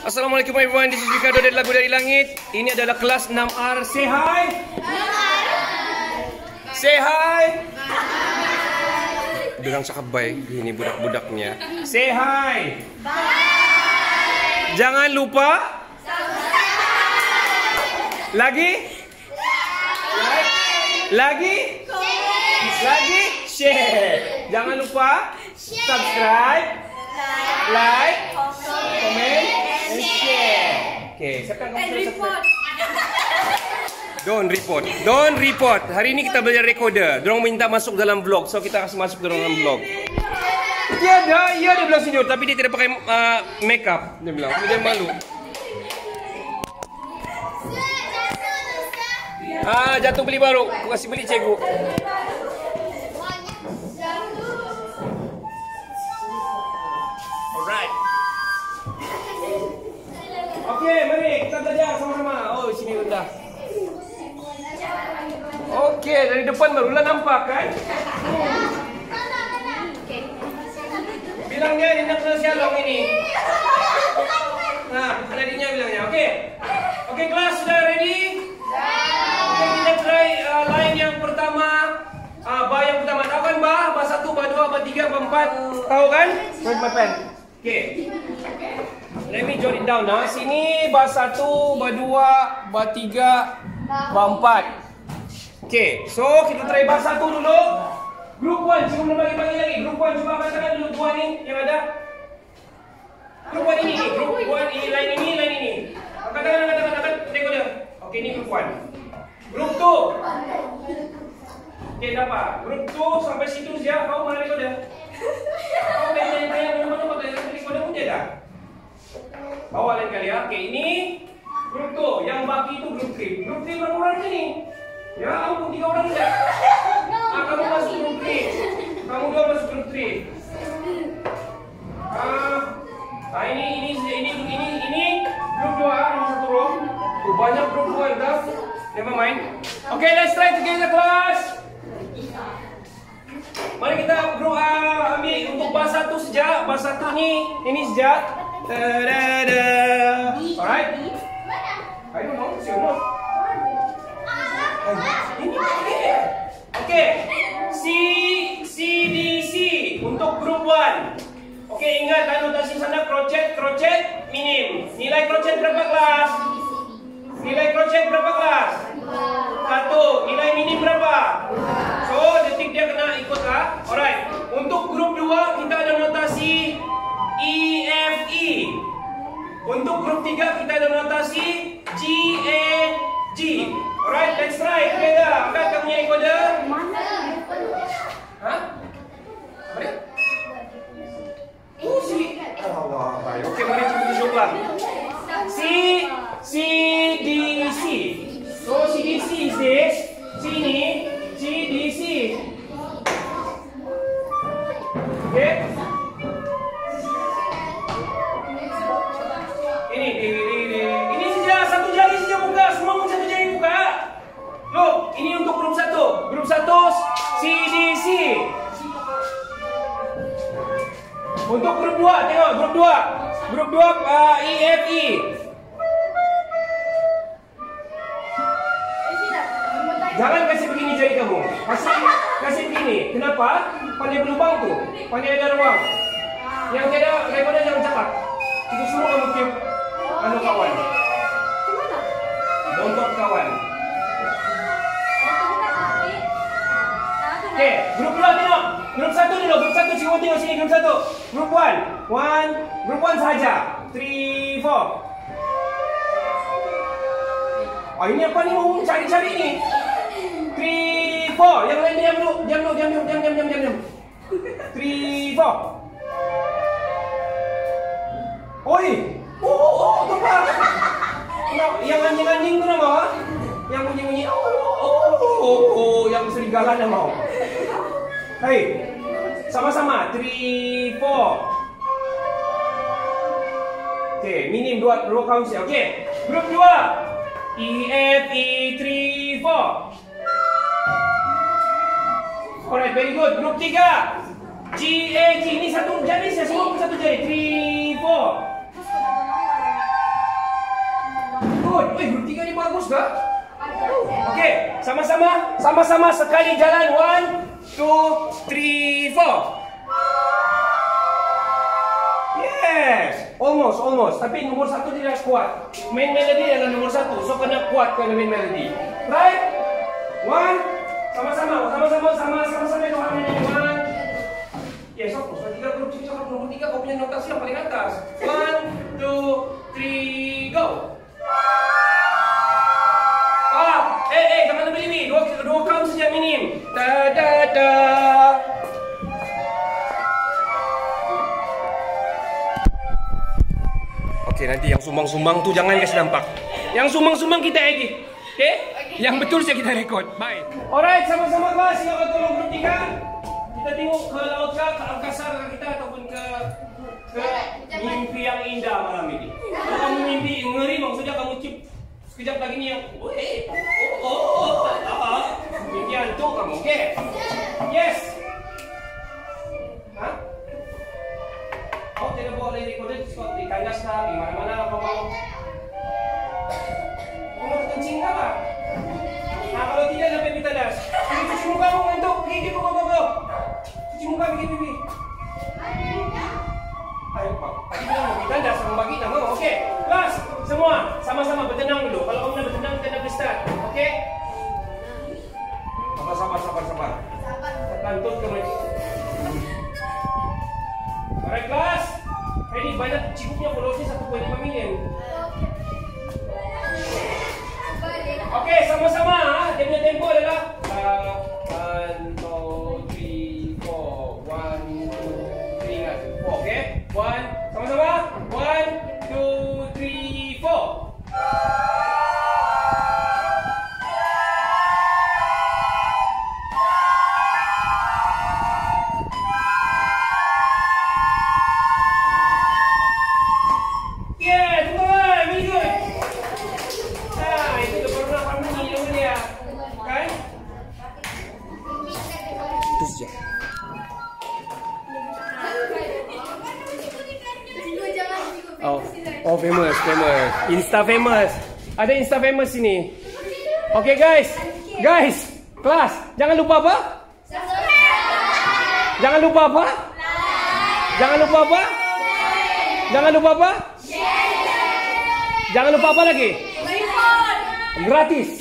Assalamualaikum everyone. This is Ricardo dari Lagu dari Langit. Ini adalah kelas 6R. Say hi. Say hi. Dorang cakap bye. Ini budak-budaknya. Say hi. Bye. Jangan lupa. Lagi? Lagi? Lagi? Share. Jangan lupa subscribe, like. Okay, siapa yang kamu report. Don't report. Don't report. Hari ini kita belajar recorder. Dorang minta masuk dalam vlog. So kita kasih masuk dalam vlog. Dia ada, iya dia bilang senior tapi dia tidak pakai uh, makeup. Dia bilang, dia malu. Ah, jatuh beli baru. Aku kasih beli cikgu. Okey, dari depan barulah nampak kan? Bilang dia dia nak kena sialong ini. Nah, adiknya bilangnya. Okey. Okey, kelas sudah ready? Okey, kita try uh, line yang pertama. Ah, uh, ba yang pertama. Tahu kan ba? Ba satu, ba dua, ba tiga, ba empat. Tahu kan? Where's my pen? Okey. Let me jot it down nah. Sini ba satu, ba dua, ba tiga, ba empat. Okey, so kita try ba satu dulu. Group 1, sebelum bagi-bagi lagi. Group 1, cuba katakan dulu dua ni yang ada. Group 1 ini, group 1 ini, line ini, line ini. Katakan, katakan, katakan, tengok dia. Okey, ini group 1. Group 2. Okey, dapat. Group 2 sampai situ saja. Kau mana dia? Kau tanya-tanya mana-mana pakai rekod dia punya dah. Bawa lain kali ya. Okey, ini group 2. Yang baki itu group 3. Group 3 berapa orang sini? Ya ampun, tiga orang saja. Ah, kamu masuk grup 3. Kamu dua masuk grup 3. Ah, ah ini ini ini ini ini grup 2 nomor satu row. Oh, banyak grup 2 dah. Never mind. Okay, let's try together class. Mari kita grup uh, ambil untuk bahasa satu sejak. Bahasa satu ni ini sejak. Ta-da-da. Alright. I don't know. Ini okey. C C D C untuk 1. Okey, ingat anotasi sana crochet crochet minim. Nilai crochet berapa kelas? Nilai crochet berapa kelas? Satu. Nilai minim berapa? So, detik dia kena ikut ah. Alright. Untuk grup 2 kita ada notasi E F E. Untuk grup 3 kita ada notasi. Alright, let's try together. Angkat kamu punya encoder. Mana? Untuk grup dua, tengok grup dua. Grup dua uh, EFE. Jangan kasih begini jari kamu. Kasih kasih begini. Kenapa? Pandai berlubang tu. Pandai ada ruang. Yang tiada, daripada jangan cakap. Itu semua kamu tiup. Anu kawan. Bontot kawan. Okey, grup dua tengok. Grup satu dulu, grup satu cikgu tengok sini, grup satu. Grup one. One, grup one sahaja. Three, four. Oh, ini apa ni mau cari-cari ni? Three, four. Yang lain diam dulu, diam dulu, diam dulu, diam, diam, diam, diam, diam. Three, four. Oi, oh, oh, oh, tempat. Yang anjing-anjing tu nama? Yang bunyi-bunyi, oh, oh, oh, oh, yang serigala nama. Hei, sama-sama. Three, four. Okay, minim dua, dua kaum siya. Okay, grup dua. E, F, E, three, four. Alright, very good. Grup tiga. G, A, G. Ini satu jari saya semua pun satu jari. Three, four. ke? Okey, sama-sama, sama-sama sekali jalan. One, two, three, four. Yes, almost, almost. Tapi nomor satu tidak kuat. Main melody adalah nomor satu, so kena kuat kena main melody. Right? One, sama-sama, sama-sama, sama, sama-sama itu nanti yang sumbang-sumbang tu jangan kasih nampak. Yang sumbang-sumbang kita edit. Okey? Yang betul saja kita rekod. Baik. Alright, sama-sama kelas. Silakan tolong tiga. Kita tengok ke laut ke, ke angkasa ke kita ataupun ke ke mimpi yang indah malam ini. Kalau kamu mimpi ngeri maksudnya kamu cip sekejap lagi ni yang Weh, oh, oh, oh, oh, mimpi hantu kamu, okey? Yes. Pergi, pergi. Ayo, Pak. Tadi bilang mau kita das, mau bagi nama. Okey, kelas. Semua, sama-sama bertenang dulu. Kalau kamu dah bertenang, kita dah start. Okey? Sabar, sabar, sabar, sabar. Terkantut ke Itu saja. Oh, oh famous, famous. Insta famous. Ada Insta famous sini. Okay guys, guys, kelas, jangan lupa apa? Jangan lupa apa? Jangan lupa apa? Jangan lupa apa? Jangan lupa apa lagi? Gratis.